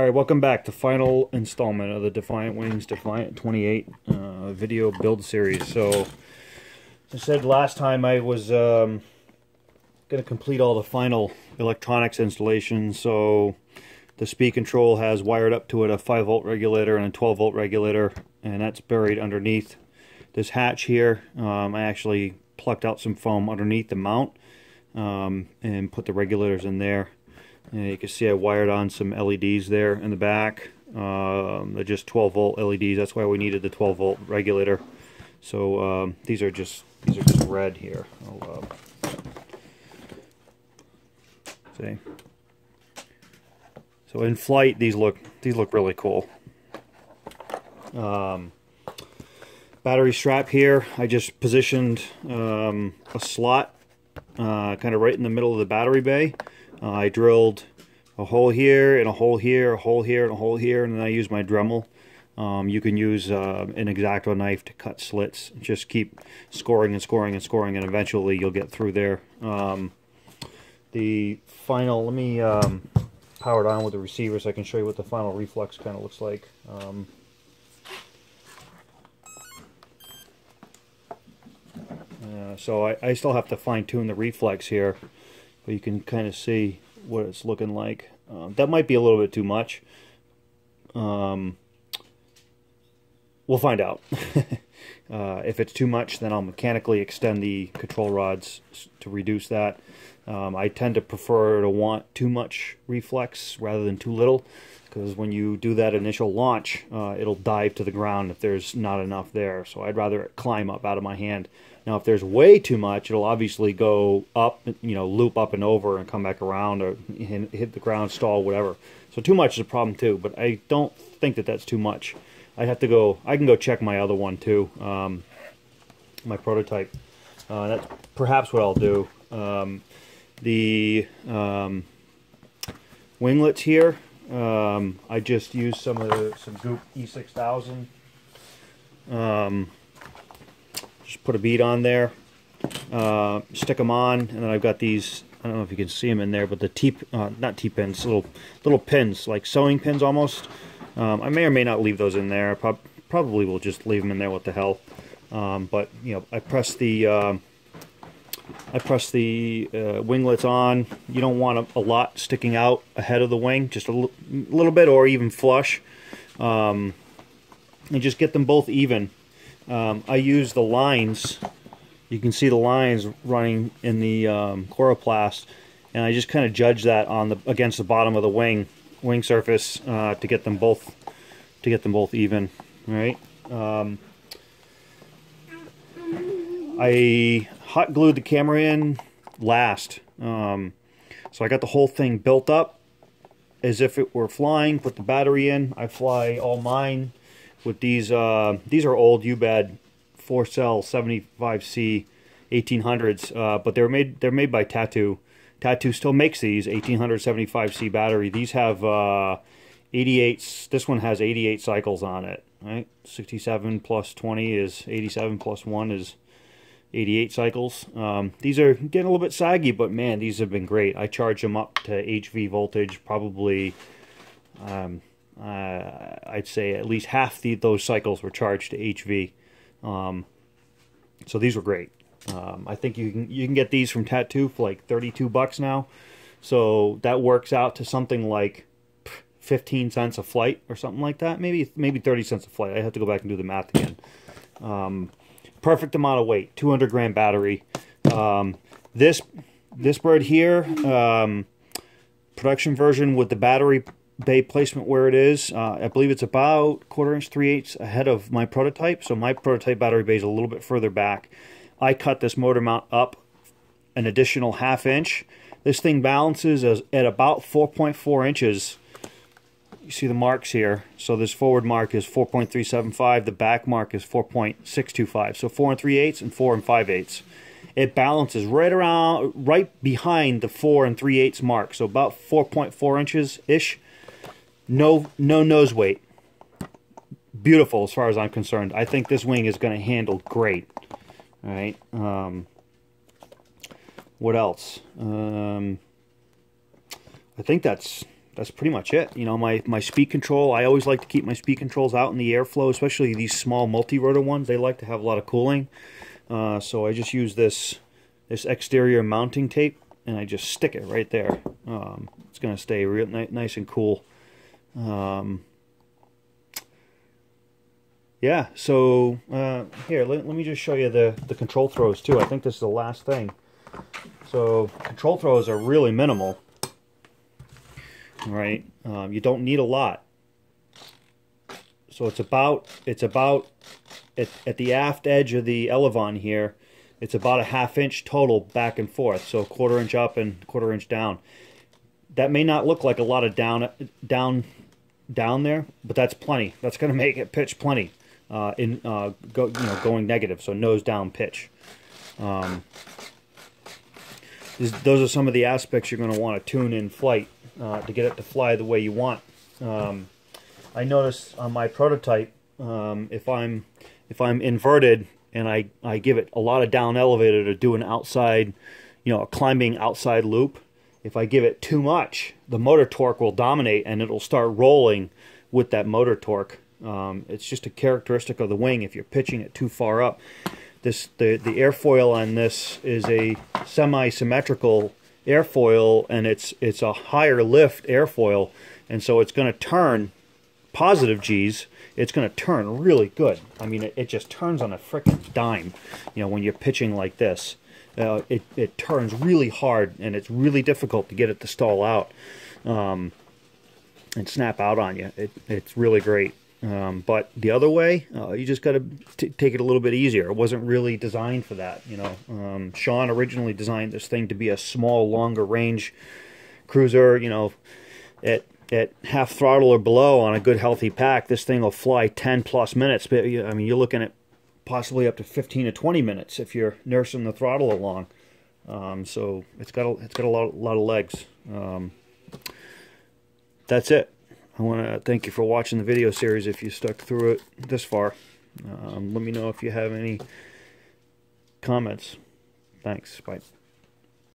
All right, welcome back to final installment of the Defiant Wings Defiant 28 uh, video build series. So, as I said last time, I was um, going to complete all the final electronics installation. So, the speed control has wired up to it a 5 volt regulator and a 12 volt regulator, and that's buried underneath this hatch here. Um, I actually plucked out some foam underneath the mount um, and put the regulators in there. And you can see I wired on some LEDs there in the back. Um, they're just 12 volt LEDs. That's why we needed the 12 volt regulator. So um, these are just these are just red here. I'll, uh, see. So in flight, these look these look really cool. Um, battery strap here. I just positioned um, a slot uh, kind of right in the middle of the battery bay. Uh, I drilled a hole here and a hole here, a hole here and a hole here, and then I use my Dremel. Um, you can use uh, an X-Acto knife to cut slits. Just keep scoring and scoring and scoring, and eventually you'll get through there. Um, the final, let me um, power it on with the receiver so I can show you what the final reflex kind of looks like. Um, uh, so I, I still have to fine tune the reflex here but you can kind of see what it's looking like. Um, that might be a little bit too much. Um, we'll find out. uh, if it's too much, then I'll mechanically extend the control rods to reduce that. Um, I tend to prefer to want too much reflex rather than too little because when you do that initial launch, uh, it'll dive to the ground if there's not enough there. So I'd rather climb up out of my hand. Now, if there's way too much, it'll obviously go up, you know, loop up and over and come back around or hit the ground, stall, whatever. So too much is a problem too, but I don't think that that's too much. I have to go, I can go check my other one too, um, my prototype. Uh, that's perhaps what I'll do. Um, the um, winglets here, um, I just used some of the, some Goop E6000. Just put a bead on there, uh, stick them on, and then I've got these. I don't know if you can see them in there, but the T, uh, not T-pins, little little pins, like sewing pins almost. Um, I may or may not leave those in there. I prob probably will just leave them in there. What the hell? Um, but you know, I press the um, I press the uh, winglets on. You don't want a, a, lot sticking out ahead of the wing, just a little bit or even flush. Um, and just get them both even. Um, I use the lines. You can see the lines running in the um, coroplast, and I just kind of judge that on the against the bottom of the wing wing surface uh, to get them both to get them both even. Right. Um, I hot glued the camera in last. Um, so I got the whole thing built up as if it were flying. Put the battery in. I fly all mine with these. Uh, these are old Ubad four cell 75C 1800s, uh, but they're made they're made by Tattu. Tattu still makes these 1875C battery. These have uh, 88. This one has 88 cycles on it. Right, 67 plus 20 is 87 plus one is 88 cycles. Um, these are getting a little bit saggy, but man, these have been great. I charge them up to HV voltage, probably, um, uh, I'd say at least half the, those cycles were charged to HV. Um, so these were great. Um, I think you can you can get these from Tattu for like 32 bucks now. So that works out to something like 15 cents a flight or something like that. Maybe maybe 30 cents a flight. I have to go back and do the math again. Um, perfect amount of weight, 200 gram battery. Um, this this bird here, um, production version with the battery bay placement where it is. Uh, I believe it's about quarter inch, three eighths ahead of my prototype. So my prototype battery bay is a little bit further back. I cut this motor mount up an additional half inch. This thing balances as, at about 4.4 inches you see the marks here. So this forward mark is 4.375. The back mark is 4.625. So 4 and 3 eighths and 4 and 5 eighths. It balances right around, right behind the 4 and 3 eighths mark. So about 4.4 inches-ish. No, no nose weight. Beautiful as far as I'm concerned. I think this wing is going to handle great. All right. Um, what else? Um, I think that's that's pretty much it. You know, my, my speed control, I always like to keep my speed controls out in the airflow, especially these small multi-rotor ones. They like to have a lot of cooling. Uh, so I just use this, this exterior mounting tape, and I just stick it right there. Um, it's going to stay real ni nice and cool. Um, yeah, so uh, here, let, let me just show you the, the control throws too. I think this is the last thing. So control throws are really minimal right? Um, you don't need a lot. So it's about it's about at, at the aft edge of the elevon here. It's about a half inch total back and forth. So quarter inch up and quarter inch down. That may not look like a lot of down down down there, but that's plenty. That's going to make it pitch plenty uh, in uh, go you know going negative. So nose down pitch. Um, those are some of the aspects you're going to want to tune in flight uh, to get it to fly the way you want. Um, I notice on my prototype, um, if I'm if I'm inverted and I, I give it a lot of down elevator to do an outside, you know, a climbing outside loop, if I give it too much, the motor torque will dominate and it'll start rolling with that motor torque. Um, it's just a characteristic of the wing if you're pitching it too far up. This the, the airfoil on this is a semi-symmetrical airfoil and it's it's a higher lift airfoil and so it's going to turn positive G's it's going to turn really good I mean it, it just turns on a freaking dime you know when you're pitching like this uh, it, it turns really hard and it's really difficult to get it to stall out um, and snap out on you it, it's really great um, but the other way, uh, you just got to take it a little bit easier. It wasn't really designed for that, you know. Um, Sean originally designed this thing to be a small, longer range cruiser, you know, at at half throttle or below on a good healthy pack, this thing will fly 10 plus minutes. But I mean, you're looking at possibly up to 15 to 20 minutes if you're nursing the throttle along. Um, so it's got a, it's got a lot, lot of legs. Um, that's it. I want to thank you for watching the video series if you stuck through it this far. Um, let me know if you have any comments. Thanks. Bye.